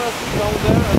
gonna down there.